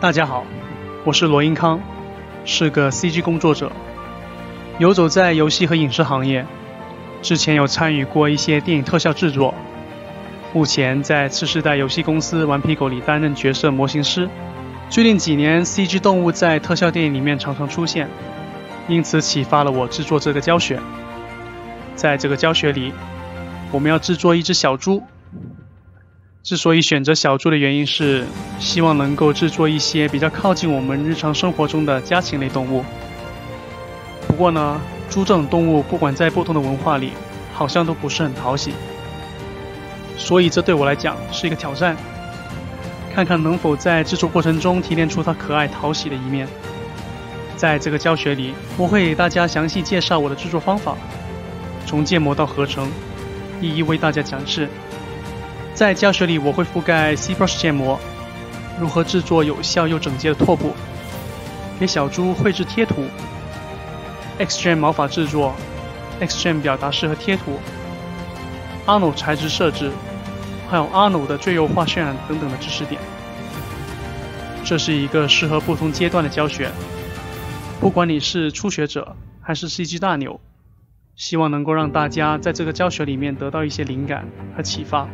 大家好，我是罗英康，是个 CG 工作者，游走在游戏和影视行业。之前有参与过一些电影特效制作，目前在次世代游戏公司顽皮狗里担任角色模型师。最近几年，CG 动物在特效电影里面常常出现，因此启发了我制作这个教学。在这个教学里，我们要制作一只小猪。之所以选择小猪的原因是，希望能够制作一些比较靠近我们日常生活中的家禽类动物。不过呢，猪这种动物不管在不同的文化里，好像都不是很讨喜。所以这对我来讲是一个挑战，看看能否在制作过程中提炼出它可爱讨喜的一面。在这个教学里，我会给大家详细介绍我的制作方法，从建模到合成，一一为大家展示。在教学里，我会覆盖 ZBrush 建模，如何制作有效又整洁的拓扑，给小猪绘制贴图，Xgen 毛发制作，Xgen 表达式和贴图，Arnold 材质设置，还有 Arnold 的最优化渲染等等的知识点。这是一个适合不同阶段的教学，不管你是初学者还是 CG 大牛，希望能够让大家在这个教学里面得到一些灵感和启发。